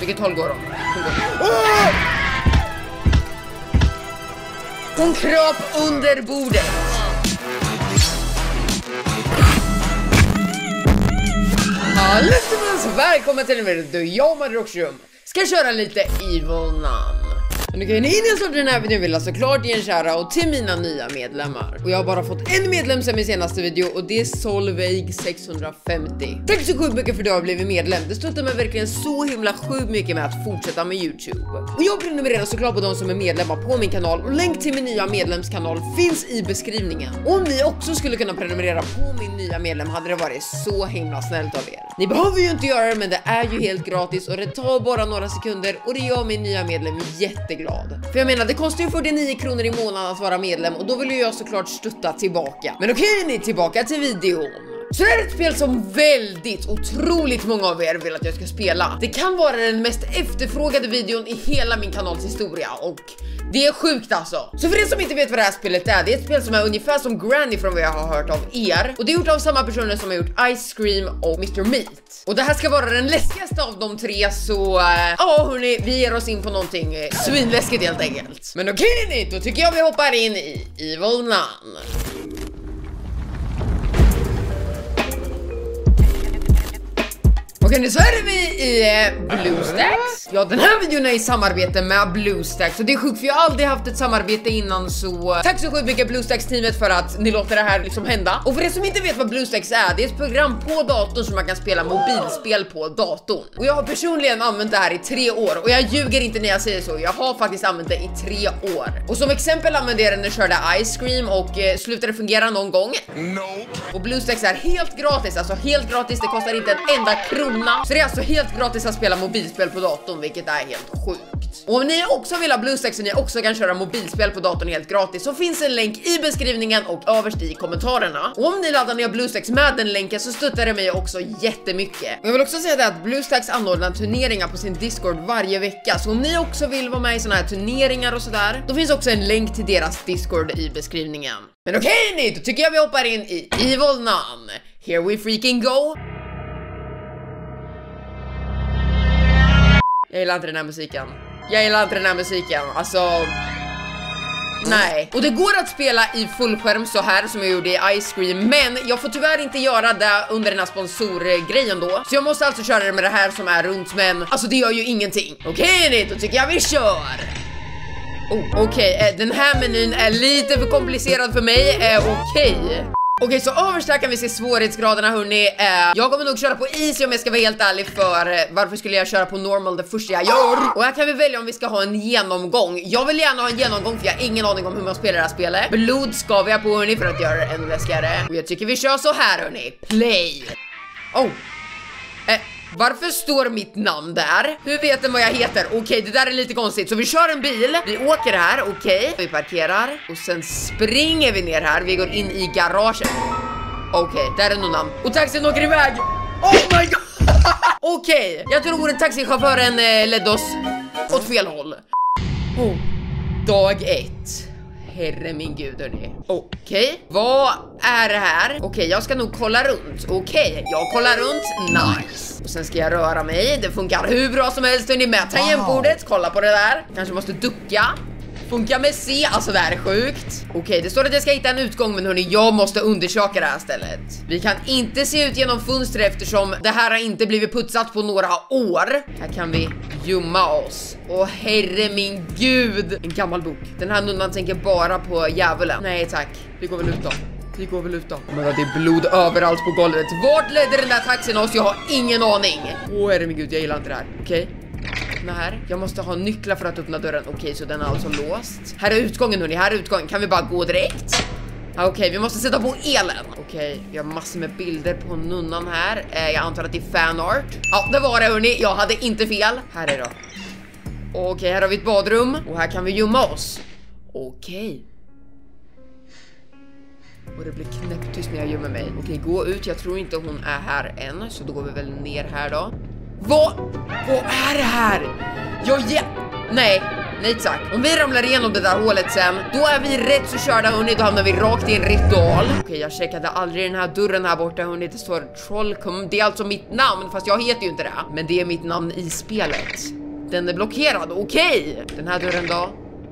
Vilket håll går hon? Hon, går. Hon kröp under bordet. Allesammans välkomna till en video jag Madroxium ska köra lite Evil Nam men okej, innan jag startar den här videon vill jag såklart ge en shoutout till mina nya medlemmar. Och jag har bara fått en medlem sen min senaste video och det är Solveig 650. Tack så sjukt mycket för att du har blivit medlem. Det stöttar mig verkligen så himla sjukt mycket med att fortsätta med Youtube. Och jag prenumererar såklart på de som är medlemmar på min kanal och länk till min nya medlemskanal finns i beskrivningen. Och om ni också skulle kunna prenumerera på min nya medlem hade det varit så himla snällt av er. Ni behöver ju inte göra det men det är ju helt gratis och det tar bara några sekunder och det gör min nya medlem jätteglad. För jag menar det kostar ju 49 kronor i månaden att vara medlem och då vill ju jag såklart stötta tillbaka. Men okej ni, tillbaka till videon. Så det här är ett spel som väldigt otroligt många av er vill att jag ska spela. Det kan vara den mest efterfrågade videon i hela min kanals historia och det är sjukt alltså. Så för er som inte vet vad det här spelet är, det är ett spel som är ungefär som Granny från vad jag har hört av er. Och det är gjort av samma personer som har gjort Ice Cream och Mr. Meat. Och det här ska vara den läskigaste av de tre så äh, ja hörni, vi ger oss in på någonting äh, svinläskigt helt enkelt. Men okej okay, då tycker jag vi hoppar in i Evil Nun. Okej nu så är vi i eh, BlueStacks. Ja den här videon är i samarbete med BlueStacks och det är sjukt för jag har aldrig haft ett samarbete innan så tack så sjukt mycket BlueStacks teamet för att ni låter det här liksom hända. Och för er som inte vet vad BlueStacks är, det är ett program på datorn som man kan spela mobilspel på datorn. Och jag har personligen använt det här i tre år och jag ljuger inte när jag säger så, jag har faktiskt använt det i tre år. Och som exempel använde jag det när jag körde Ice Cream och eh, slutade fungera någon gång. Nope. Och BlueStacks är helt gratis, alltså helt gratis, det kostar inte en enda krona. Så det är alltså helt gratis att spela mobilspel på datorn, vilket är helt sjukt. Och om ni också vill ha BlueStacks och ni också kan köra mobilspel på datorn helt gratis så finns en länk i beskrivningen och överst i kommentarerna. Och om ni laddar ner BlueStacks med den länken så stöttar det mig också jättemycket. Och jag vill också säga det att BlueStacks anordnar turneringar på sin Discord varje vecka, så om ni också vill vara med i såna här turneringar och sådär, då finns också en länk till deras Discord i beskrivningen. Men okej okay, ni, då tycker jag vi hoppar in i Evil Nun. Here we freaking go! Jag gillar inte den här musiken. Jag gillar inte den här musiken, alltså... Nej. Och det går att spela i fullskärm så här som jag gjorde i Ice Cream, men jag får tyvärr inte göra det under den här sponsorgrejen då. Så jag måste alltså köra det med det här som är runt, men alltså det gör ju ingenting. Okej okay, då tycker jag vi kör! Oh, okej, okay. den här menyn är lite för komplicerad för mig, eh, okej. Okay. Okej, så överst här kan vi se svårighetsgraderna hörni. Eh, jag kommer nog köra på easy om jag ska vara helt ärlig för eh, varför skulle jag köra på normal det första jag gör? Och här kan vi välja om vi ska ha en genomgång. Jag vill gärna ha en genomgång för jag har ingen aning om hur man spelar det här spelet. Blod ska vi ha på hörni för att göra det ännu läskigare. Och jag tycker vi kör så här hörni. Play! Oh. Eh. Varför står mitt namn där? Hur vet den vad jag heter? Okej, okay, det där är lite konstigt. Så vi kör en bil, vi åker här, okej. Okay. Vi parkerar och sen springer vi ner här. Vi går in i garaget. Okej, okay, där är nog namn. Och taxin åker iväg. Oh my god! okej, okay. jag tror taxichauffören eh, ledde oss åt fel håll. Oh. Dag ett herre min gud hörni. Okej, okay. vad är det här? Okej, okay, jag ska nog kolla runt. Okej, okay, jag kollar runt. Nice. Och sen ska jag röra mig. Det funkar hur bra som helst hörni med tangentbordet. Kolla på det där. Kanske måste ducka. Funkar med C, alltså det här är sjukt. Okej, okay, det står att jag ska hitta en utgång, men hörni, jag måste undersöka det här stället. Vi kan inte se ut genom fönstret eftersom det här har inte blivit putsat på några år. Här kan vi gömma oss. Åh herre min gud! En gammal bok. Den här nunnan tänker bara på djävulen. Nej tack, vi går väl ut då. Vi går väl ut då. Men det är blod överallt på golvet. Vart ledde den där taxin oss? Jag har ingen aning. Åh herre min gud, jag gillar inte det här. Okej. Okay öppna här. Jag måste ha nycklar för att öppna dörren. Okej, okay, så den är alltså låst. Här är utgången hörni, här är utgången. Kan vi bara gå direkt? Okej, okay, vi måste sätta på elen. Okej, okay, vi har massor med bilder på nunnan här. Eh, jag antar att det är fanart. Ja, det var det hörni. Jag hade inte fel. Här är det. Okej, okay, här har vi ett badrum och här kan vi gömma oss. Okej. Och det blir knäpptyst när jag gömmer mig. Okej, gå ut. Jag tror inte hon är här än, så då går vi väl ner här då. Vad? Vad är det här? Jag ge... Nej. nej tack. Om vi ramlar igenom det där hålet sen, då är vi rätt så körda hörni, då hamnar vi rakt i en ritual. Okej, jag checkade aldrig den här dörren här borta hörni, det står Trollcom. Det är alltså mitt namn, fast jag heter ju inte det. Men det är mitt namn i spelet. Den är blockerad, okej. Den här dörren då?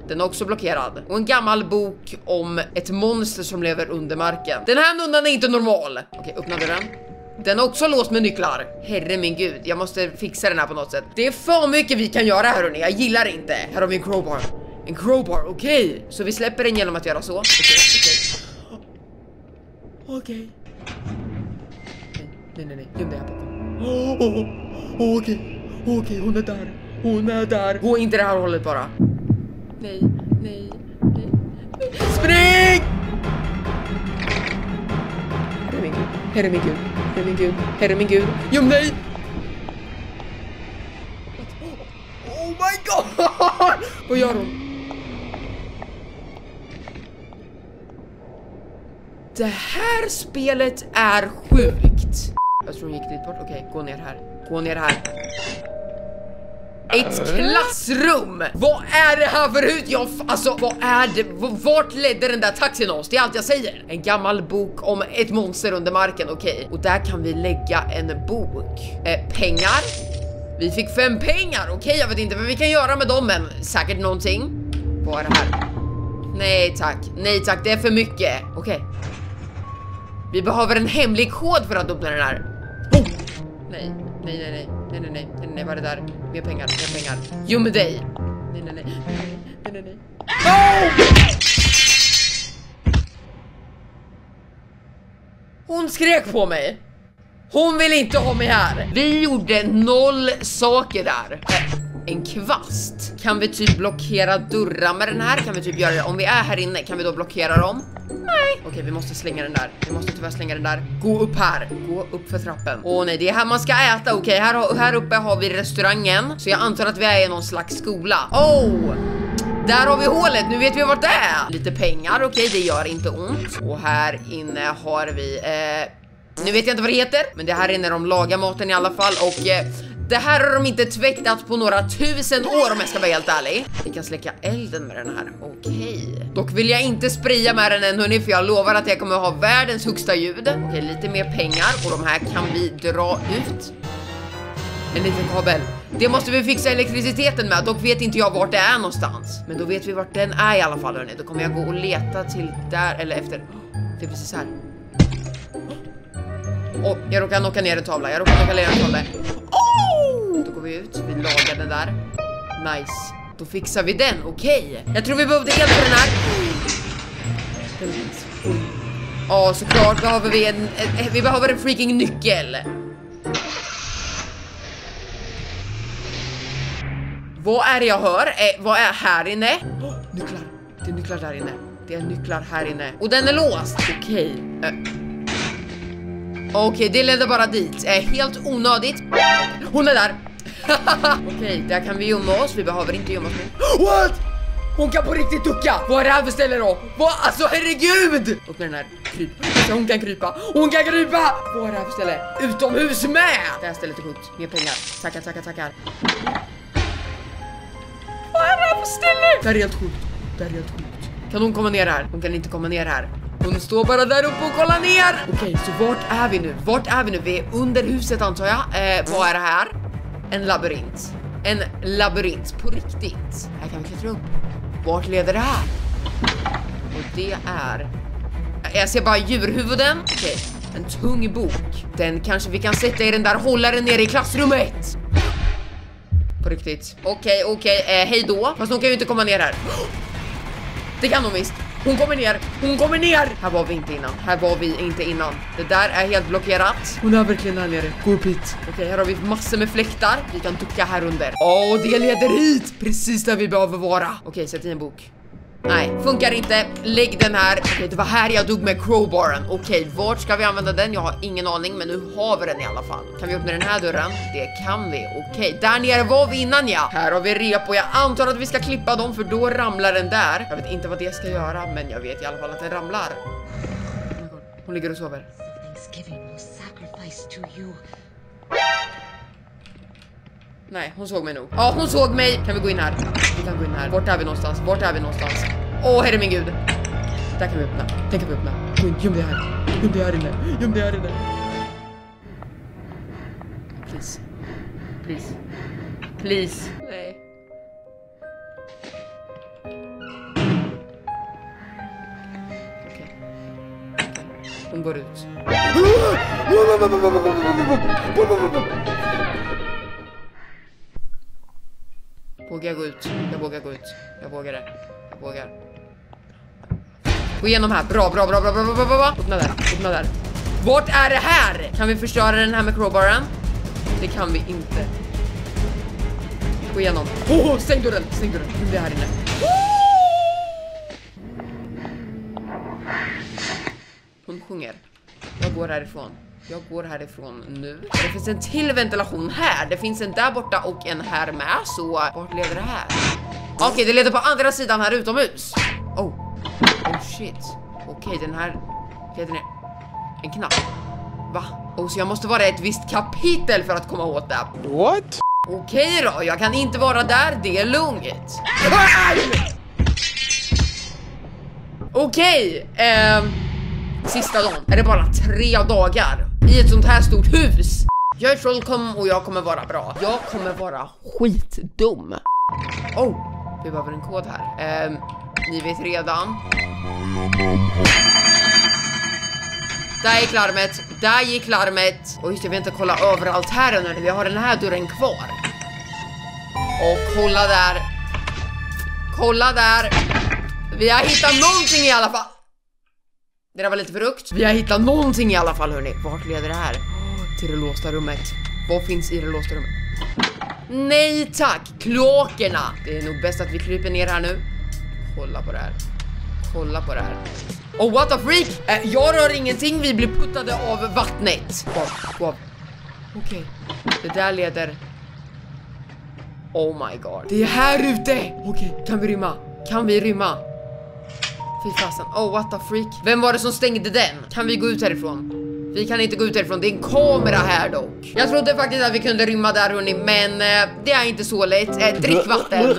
Den är också blockerad. Och en gammal bok om ett monster som lever under marken. Den här nunnan är inte normal. Okej, öppna dörren. Den är också låst med nycklar. Herre min gud, jag måste fixa den här på något sätt. Det är för mycket vi kan göra här hörni, jag gillar inte. Här har vi en crowbar. En crowbar, okej. Okay. Så vi släpper den genom att göra så. Okej, okay, okej. Okay. Okej. Nej, nej, nej, göm dig här bakom. Okej, okej, hon är där. Hon är där. Gå inte det här hållet bara. Nej, nej, nej. Spring! Herre min gud, herre min gud, herre min gud, herre min gud, göm dig! Oh my god! Vad gör hon? Det här spelet är sjukt. Jag tror hon gick dit bort. Okej, okay, gå ner här. Gå ner här. Ett klassrum! Vad är det här för hus? Jag, alltså, vad är det? Vart ledde den där taxin oss? Det är allt jag säger. En gammal bok om ett monster under marken, okej. Okay. Och där kan vi lägga en bok. Eh, pengar? Vi fick fem pengar, okej okay, jag vet inte vad vi kan göra med dem men säkert någonting. Vad är det här? Nej tack, nej tack, det är för mycket. Okej. Okay. Vi behöver en hemlig kod för att öppna den här. Oh! Nej, nej, nej, nej. Nej, nej, nej, nej, nej, vad är det där? Mer pengar, mer pengar. Jo, med dig. Nej, nej, nej, nej, nej, nej. Oh! Hon skrek på mig. Hon vill inte ha mig här. Vi gjorde noll saker där. En kvast. Kan vi typ blockera dörrar med den här? Kan vi typ göra det? Om vi är här inne, kan vi då blockera dem? Nej. Okej, vi måste slänga den där. Vi måste tyvärr slänga den där. Gå upp här. Gå upp för trappen. Åh nej, det är här man ska äta. Okej, här, här uppe har vi restaurangen. Så jag antar att vi är i någon slags skola. Oh! Där har vi hålet, nu vet vi vart det är. Lite pengar, okej, det gör inte ont. Och här inne har vi, eh, nu vet jag inte vad det heter, men det här inne de lagar maten i alla fall och eh, det här har de inte tvättat på några tusen år om jag ska vara helt ärlig. Vi kan släcka elden med den här, okej. Okay. Dock vill jag inte spraya med den än hörni, för jag lovar att jag kommer ha världens högsta ljud. Okej, okay, lite mer pengar och de här kan vi dra ut. En liten kabel. Det måste vi fixa elektriciteten med, dock vet inte jag vart det är någonstans. Men då vet vi vart den är i alla fall hörni. Då kommer jag gå och leta till där eller efter. Det är precis här. Åh, oh, jag råkar knocka ner en tavla. Jag råkar knocka ner en tavla. Vi ut. Vi lagar den där. Nice. Då fixar vi den. Okej. Okay. Jag tror vi behövde el den här. Ja, såklart behöver vi en, en, eh, vi behöver en freaking nyckel. Vad är det jag hör? Eh, vad är här inne? Oh, nycklar. Det är nycklar där inne. Det är nycklar här inne. Och den är låst. Okej. Okay. Uh. Okej, okay, det ledde bara dit. Eh, helt onödigt. Hon är där. Okej, okay, där kan vi gömma oss. Vi behöver inte gömma oss. What? Hon kan på riktigt ducka! Vad är det här för ställe då? Vad? Alltså herregud! Och med den här kryp. Alltså, hon kan krypa. Hon kan krypa! Vad är det här för ställe? Utomhus med! Det här stället är sjukt. Mer pengar. Tackar, tackar, tackar. Vad är det här för ställe? Det här är helt sjukt. Det här är helt sjukt. Kan hon komma ner här? Hon kan inte komma ner här. Hon står bara där uppe och kollar ner. Okej, så vart är vi nu? Vart är vi nu? Vi är under huset antar jag. Eh, vad är det här? En labyrint. En labyrint på riktigt. Här kan vi klättra upp. Vart leder det här? Och det är... Jag ser bara djurhuvuden. Okej, en tung bok. Den kanske vi kan sätta i den där hållaren nere i klassrummet. På riktigt. Okej, okej, eh, hej då. Fast hon kan ju inte komma ner här. Det kan hon visst. Hon kommer ner, hon kommer ner! Här var vi inte innan, här var vi inte innan. Det där är helt blockerat. Hon är verkligen här nere, gå upp hit. Okej, okay, här har vi massor med fläktar. Vi kan ducka här under. Åh, oh, det leder hit! Precis där vi behöver vara. Okej, okay, sätt i en bok. Nej, funkar inte. Lägg den här. Okej, okay, det var här jag dog med crowbaren. Okej, okay, vart ska vi använda den? Jag har ingen aning, men nu har vi den i alla fall. Kan vi öppna den här dörren? Det kan vi. Okej, okay, där nere var vi innan ja. Här har vi rep och jag antar att vi ska klippa dem för då ramlar den där. Jag vet inte vad det ska göra, men jag vet i alla fall att den ramlar. Hon ligger och sover. Nej, hon såg mig nog. Ja, hon såg mig. Kan vi gå in här? Vi kan gå in här. Vart är vi någonstans? Vart är vi någonstans? Åh, herre min gud. Där kan vi öppna. Den kan vi öppna. Gå in, göm dig här. Göm dig här inne. Göm dig här inne. Please. Please. Please. Nej. Hon går ut. Vågar jag gå ut? Jag vågar gå ut. Jag vågar det. Jag vågar. Gå igenom här. Bra, bra, bra, bra, bra, bra, bra, bra. Öppna där. Öppna där. Vart är det här? Kan vi förstöra den här med crowbaren? Det kan vi inte. Gå igenom. Oh, oh, stäng dörren. Stäng dörren. Nu är det här inne. Hon sjunger. Jag går härifrån. Jag går härifrån nu. Det finns en till ventilation här. Det finns en där borta och en här med. Så vart leder det här? Okej, okay, det leder på andra sidan här utomhus. Oh. Oh shit. Okej, okay, den här leder ner. En knapp. Va? Oh, så jag måste vara i ett visst kapitel för att komma åt det. What? Okej då, jag kan inte vara där. Det är lugnt. Okej, eh, sista dagen. Är det bara tre dagar? I ett sånt här stort hus. Jag är trollkom och jag kommer vara bra. Jag kommer vara skitdum. Oh, vi behöver en kod här. Um, ni vet redan. Där gick larmet, där gick larmet. Och just jag vill inte kolla överallt här nu, Vi har den här dörren kvar. Och kolla där. Kolla där. Vi har hittat någonting i alla fall. Det där var lite för högt. Vi har hittat någonting i alla fall hörni. Vart leder det här? till det låsta rummet. Vad finns i det låsta rummet? Nej tack! Kloakerna! Det är nog bäst att vi kryper ner här nu. Kolla på det här. Kolla på det här. Oh what a freak! Eh, jag rör ingenting, vi blir puttade av vattnet. Gå av, gå av. Okej, okay. det där leder... Oh my god. Det är här ute! Okej, okay. kan vi rymma? Kan vi rymma? Fy fasen, oh what the freak. Vem var det som stängde den? Kan vi gå ut härifrån? Vi kan inte gå ut härifrån, det är en kamera här dock. Jag trodde faktiskt att vi kunde rymma där hörni, men eh, det är inte så lätt. Eh, drick vatten.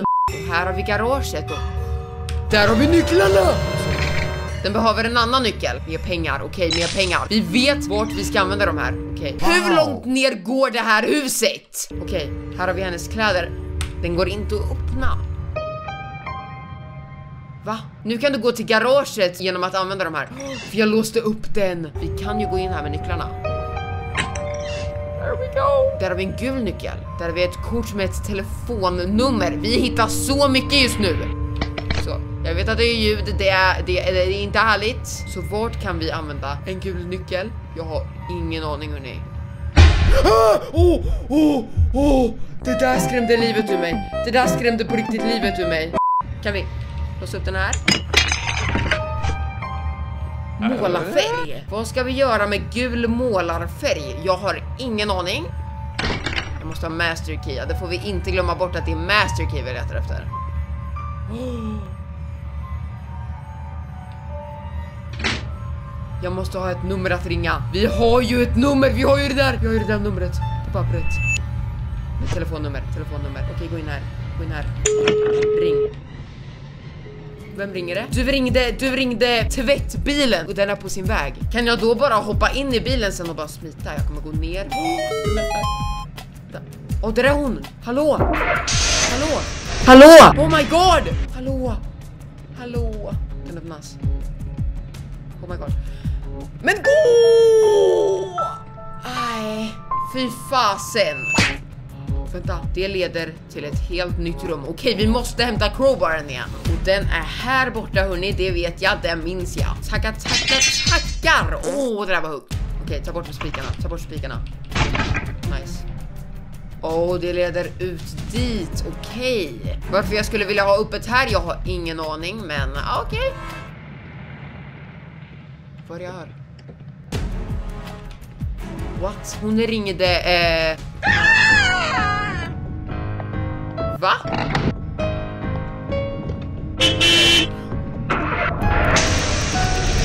här har vi garaget då. Där har vi nycklarna! Den behöver en annan nyckel. Mer pengar, okej, okay, mer pengar. Vi vet vart vi ska använda de här, okej. Okay. Hur långt ner går det här huset? Okej, okay, här har vi hennes kläder. Den går inte att öppna. Va? Nu kan du gå till garaget genom att använda de här. För jag låste upp den. Vi kan ju gå in här med nycklarna. There we go. Där har vi en gul nyckel. Där har vi ett kort med ett telefonnummer. Vi hittar så mycket just nu. Så, jag vet att det är ljud, det är, det är, det är inte härligt. Så vart kan vi använda en gul nyckel? Jag har ingen aning hörni. Ah! Oh, oh, oh. Det där skrämde livet ur mig. Det där skrämde på riktigt livet ur mig. Kan vi Låsa upp den här. Målarfärg. Vad ska vi göra med gul målarfärg? Jag har ingen aning. Jag måste ha master key. Det får vi inte glömma bort att det är master key vi letar efter. Jag måste ha ett nummer att ringa. Vi har ju ett nummer, vi har ju det där. Vi har ju det där numret på pappret. Telefonnummer, telefonnummer. Okej, gå in här. Gå in här. Ring. Vem ringer det? Du ringde, du ringde tvättbilen och den är på sin väg. Kan jag då bara hoppa in i bilen sen och bara smita? Jag kommer gå ner. Åh, oh, där är hon! Hallå! Hallå! Hallå! Oh my god! Hallå! Hallå! Den öppnas. Oh my god. Men gå! Nej, fy fasen. Vänta, det leder till ett helt nytt rum. Okej, vi måste hämta crowbaren igen. Och den är här borta hörni, det vet jag, den minns jag. Tackar, tackar, tackar! Åh, oh, det där var högt. Okej, ta bort spikarna, ta bort spikarna. Nice. Åh, oh, det leder ut dit, okej. Okay. Varför jag skulle vilja ha öppet här, jag har ingen aning, men ah, okej. Okay. Vad är jag hör? What? Hon ringde, eh... Va?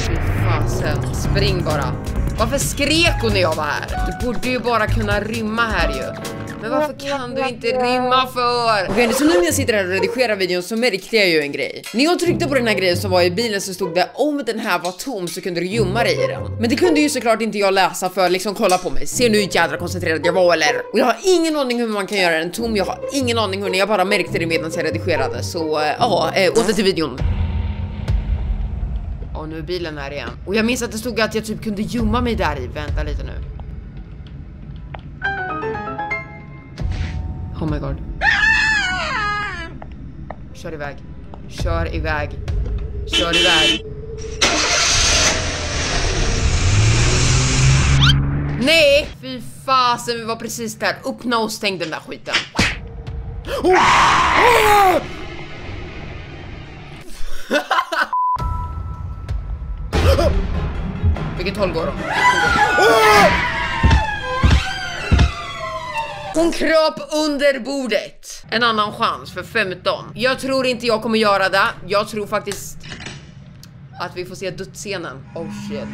Fy fasen, spring bara. Varför skrek hon när jag var här? Du borde ju bara kunna rymma här ju. Men varför kan du inte rimma för? Okej, så nu när jag sitter här och redigerar videon så märkte jag ju en grej. När jag tryckte på den här grejen som var i bilen så stod det om den här var tom så kunde du gömma dig i den. Men det kunde ju såklart inte jag läsa för liksom kolla på mig. Ser nu hur jädra koncentrerad jag var eller? Och jag har ingen aning hur man kan göra den tom. Jag har ingen aning hur jag bara märkte det medan jag redigerade. Så äh, ja, äh, åter till videon. Och nu är bilen här igen. Och jag minns att det stod att jag typ kunde gömma mig där i. Vänta lite nu. Oh my god. Kör iväg. Kör iväg. Kör iväg. Nej! Fy fasen, vi var precis där. Öppna och stäng den där skiten. Oh! Oh! Vilket håll går de? Hon kröp under bordet. En annan chans för 15. Jag tror inte jag kommer göra det. Jag tror faktiskt att vi får se dödsscenen. Oh shit.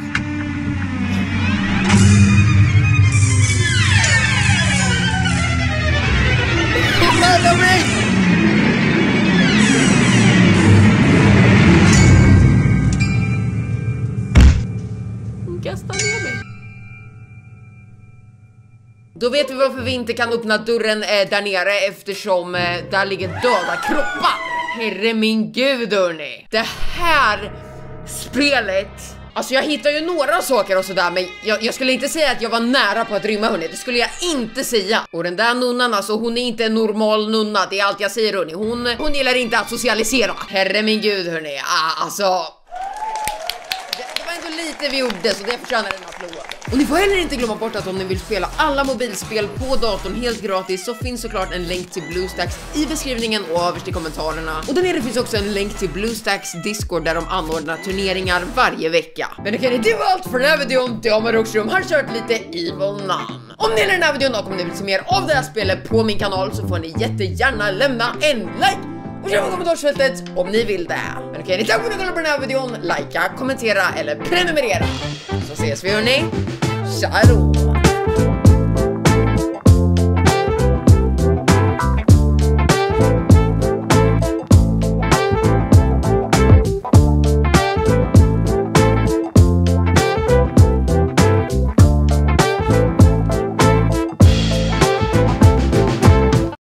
Rädda mig! Då vet vi varför vi inte kan öppna dörren eh, där nere eftersom eh, där ligger döda kroppar. Herre min gud hörni. Det här spelet Alltså jag hittar ju några saker och sådär men jag, jag, skulle inte säga att jag var nära på att rymma hörni, det skulle jag inte säga. Och den där nunnan alltså, hon är inte en normal nunna, det är allt jag säger hörni. Hon, hon gillar inte att socialisera. Herre min gud hörni, ah, alltså lite vi gjorde så det förtjänar en. Och ni får heller inte glömma bort att om ni vill spela alla mobilspel på datorn helt gratis så finns såklart en länk till BlueStacks i beskrivningen och överst i kommentarerna. Och där nere finns också en länk till BlueStacks Discord där de anordnar turneringar varje vecka. Men okej, det var typ allt för den här videon. Jag med Roxroom har kört lite Evil Nun. Om ni gillar den här videon och om ni vill se mer av det här spelet på min kanal så får ni jättegärna lämna en like och skriva i kommentarsfältet om ni vill det. Men okej, ni tack för att ni kollade på den här videon. Likea, kommentera eller prenumerera. Så ses vi hörni. 小爱豆